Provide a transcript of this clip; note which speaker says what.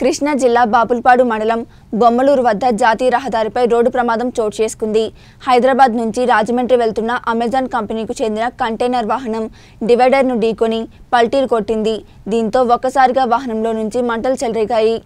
Speaker 1: కృష్ణా జిల్లా బాపుల్పాడు మండలం బొమ్మలూరు వద్ద జాతీయ రహదారిపై రోడ్డు ప్రమాదం చోటు చేసుకుంది. హైదరాబాద్ నుంచి రాజమండ్రి వెళ్తున్న అమెజాన్ కంపెనీకు చెందిన కంటైనర్ వాహనం డివైడర్ను ఢీకొని పల్టీలు కొట్టింది. దీంతో ఒక్కసారిగా వాహనంలో నుంచి మంటలు చెలరేగాయి.